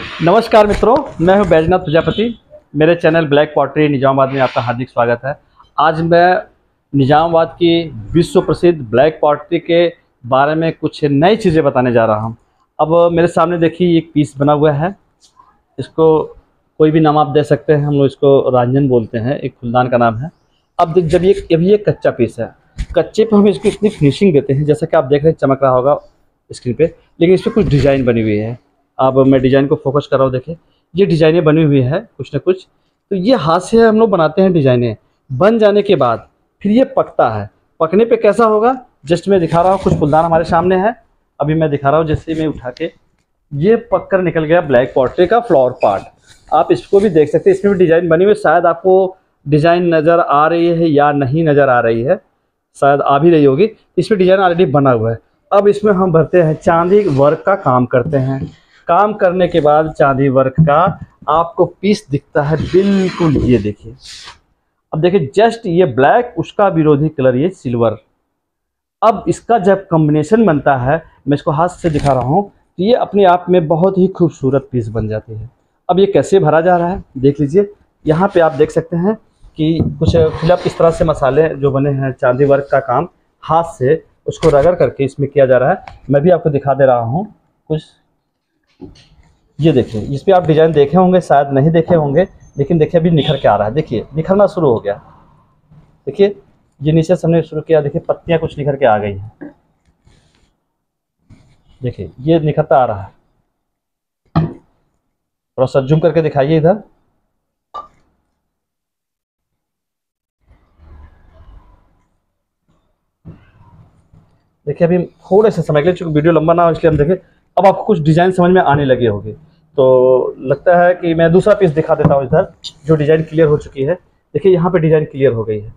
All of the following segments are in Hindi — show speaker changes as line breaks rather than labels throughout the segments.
नमस्कार मित्रों, मैं हूँ बैजनाथ प्रजापति। मेरे चैनल ब्लैक पॉटरी निजामाबाद में आपका हार्दिक स्वागत है। आज मैं निजामाबाद की विश्व प्रसिद्ध ब्लैक पॉटरी के बारे में कुछ नई चीज़ें बताने जा रहा हूँ। अब मेरे सामने देखिए एक पीस बना हुआ है। इसको कोई भी नाम आप दे सकते हैं, हम लोग इसको रंजन बोलते हैं, एक फुलदान का नाम है। अब जब ये अभी ये कच्चा पीस है, कच्चे पर हम इसको इतनी फिनिशिंग देते हैं, जैसा कि आप देख रहे हैं, चमक रहा होगा स्क्रीन पे, लेकिन इस पर कुछ डिज़ाइन बनी हुई है। अब मैं डिज़ाइन को फोकस कर रहा हूँ, देखिए, ये डिज़ाइनें बनी हुई है, कुछ ना कुछ। तो ये हाथ से हम लोग बनाते हैं डिज़ाइनें। बन जाने के बाद फिर ये पकता है। पकने पे कैसा होगा? जस्ट मैं दिखा रहा हूँ, कुछ फुलदान हमारे सामने है। अभी मैं दिखा रहा हूँ, जैसे मैं उठा के ये पक कर निकल गया ब्लैक पॉटरी का फ्लावर पार्ट। आप इसको भी देख सकते हैं, इसमें भी डिज़ाइन बनी हुई शायद आपको डिज़ाइन नज़र आ रही है या नहीं नज़र आ रही है, शायद आ भी रही होगी। इसमें डिज़ाइन ऑलरेडी बना हुआ है। अब इसमें हम भरते हैं, चांदी वर्क का काम करते हैं। काम करने के बाद चांदी वर्क का आपको पीस दिखता है। बिल्कुल, ये देखिए। अब देखिए जस्ट ये ब्लैक उसका विरोधी कलर ये सिल्वर अब इसका जब कॉम्बिनेशन बनता है, मैं इसको हाथ से दिखा रहा हूँ तो ये अपने आप में बहुत ही खूबसूरत पीस बन जाती है। अब ये कैसे भरा जा रहा है, देख लीजिए। यहाँ पे आप देख सकते हैं कि कुछ फिलअप इस तरह से मसाले जो बने हैं, चांदी वर्क का काम, हाथ से उसको रगड़ करके इसमें किया जा रहा है। मैं भी आपको दिखा दे रहा हूँ। कुछ ये देखिए, इस पर आप डिज़ाइन देखे होंगे, शायद नहीं देखे होंगे, लेकिन देखिए, अभी निखर के आ रहा है। देखिए, निखरना शुरू हो गया। देखिए, ये नीचे से हमने शुरू किया, देखिए, पत्तियाँ कुछ निखर के आ गई हैं। देखिए, ये निखरता आ रहा है। थोड़ा सा जूम करके दिखाइए इधर। देखिए, अभी थोड़े से समय के लिए, चूँकि वीडियो लंबा ना हो, इसलिए हम देखें अब आपको कुछ डिज़ाइन समझ में आने लगे होंगे। तो लगता है कि मैं दूसरा पीस दिखा देता हूँ इधर, जो डिज़ाइन क्लियर हो चुकी है। देखिए, यहाँ पे डिज़ाइन क्लियर हो गई है।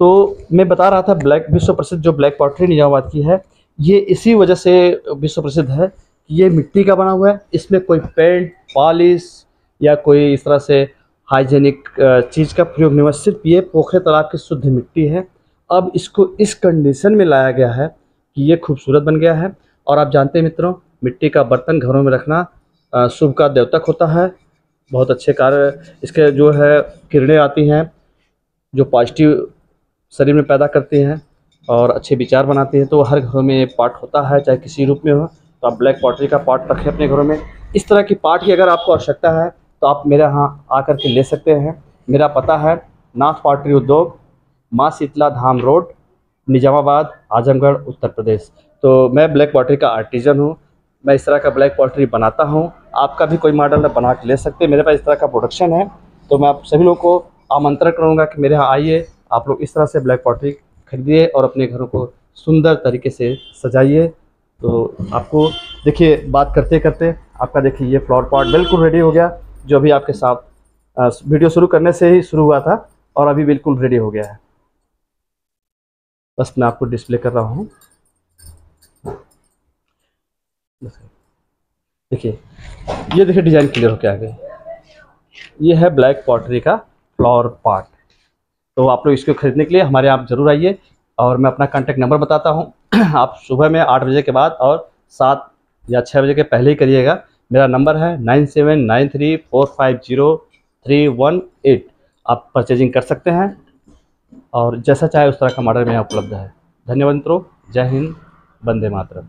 तो मैं बता रहा था ब्लैक विश्व प्रसिद्ध जो ब्लैक पॉटरी निजामाबाद की है, ये इसी वजह से विश्व प्रसिद्ध है कि ये मिट्टी का बना हुआ है। इसमें कोई पेंट पॉलिश या कोई इस तरह से हाइजेनिक चीज़ का प्रयोग नहीं हुआ। सिर्फ़ ये पोखरे तालाब की शुद्ध मिट्टी है। अब इसको इस कंडीशन में लाया गया है कि ये खूबसूरत बन गया है। और आप जानते हैं मित्रों, मिट्टी का बर्तन घरों में रखना शुभ का द्योतक होता है। बहुत अच्छे कार्य इसके जो है, किरणें आती हैं, जो पॉजिटिव शरीर में पैदा करती हैं और अच्छे विचार बनाती हैं। तो हर घरों में पार्ट होता है, चाहे किसी रूप में हो तो आप ब्लैक पॉटरी का पार्ट रखें अपने घरों में। इस तरह की पार्ट की अगर आपको आवश्यकता है तो आप मेरे यहाँ आकर के ले सकते हैं। मेरा पता है, नाथ पॉटरी उद्योग, माँ शीतला धाम रोड निजामाबाद, आजमगढ़, उत्तर प्रदेश। तो मैं ब्लैक पॉटरी का आर्टिजन हूँ। मैं इस तरह का ब्लैक पॉटरी बनाता हूँ। आपका भी कोई मॉडल बना के ले सकते हैं। मेरे पास इस तरह का प्रोडक्शन है। तो मैं आप सभी लोगों को आमंत्रण करूँगा कि मेरे यहाँ आइए। आप लोग इस तरह से ब्लैक पॉटरी खरीदिए और अपने घरों को सुंदर तरीके से सजाइए। तो आपको देखिए, बात करते करते आपका देखिए ये फ्लावर पॉट बिल्कुल रेडी हो गया, जो अभी आपके साथ वीडियो शुरू करने से ही शुरू हुआ था और अभी बिल्कुल रेडी हो गया है। बस मैं आपको डिस्प्ले कर रहा हूँ। देखिए, ये देखिए डिज़ाइन क्लियर होकर आ गई। ये है ब्लैक पॉटरी का फ्लावर पार्ट। तो आप लोग इसको खरीदने के लिए हमारे यहाँ ज़रूर आइए और मैं अपना कॉन्टैक्ट नंबर बताता हूँ। आप सुबह में आठ बजे के बाद और सात या छः बजे के पहले ही करिएगा। मेरा नंबर है nine seven nine three four five zero three one eight. आप परचेजिंग कर सकते हैं। और जैसा चाहे उस तरह का मॉडल में उपलब्ध है। धन्यवाद मित्रों। जय हिंद। बंदे मातरम।